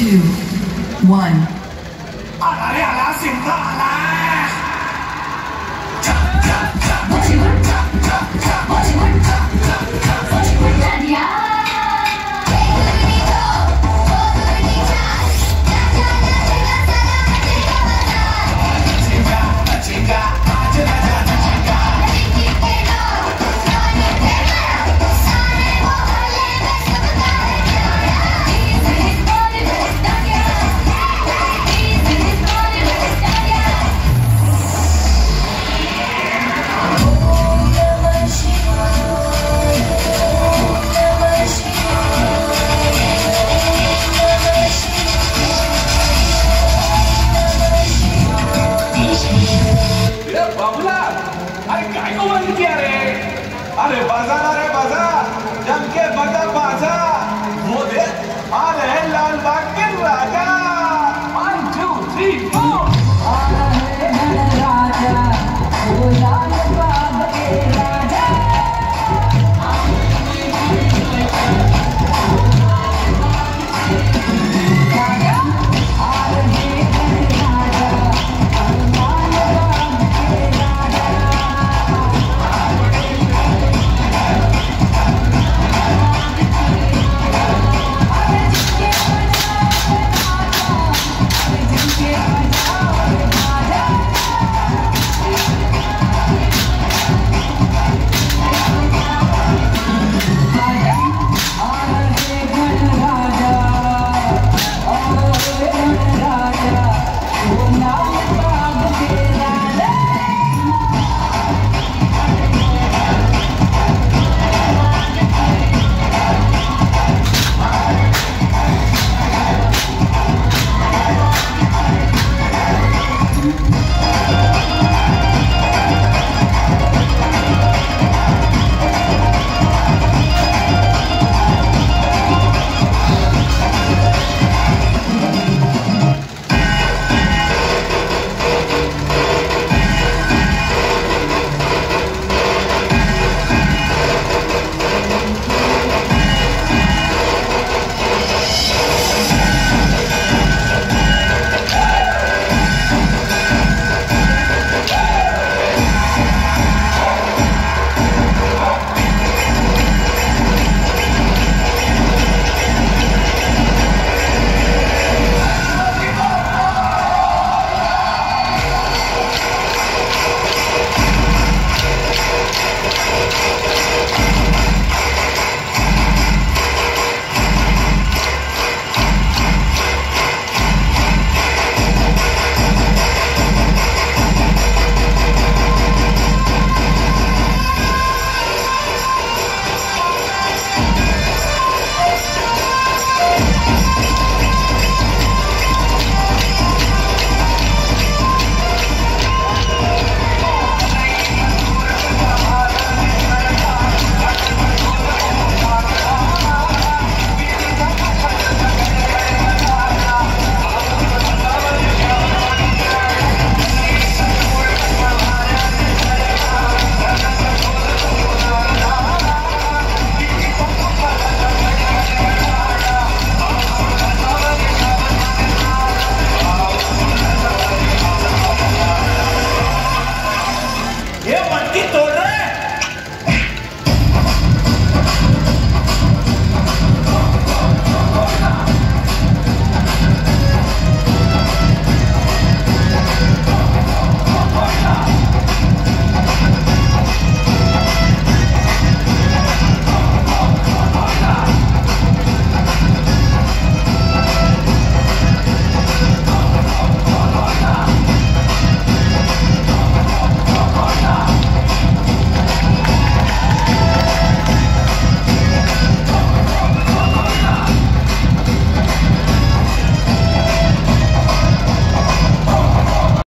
two, one. अरे बाजा अरे बाजा जम के बजा बाजा pintou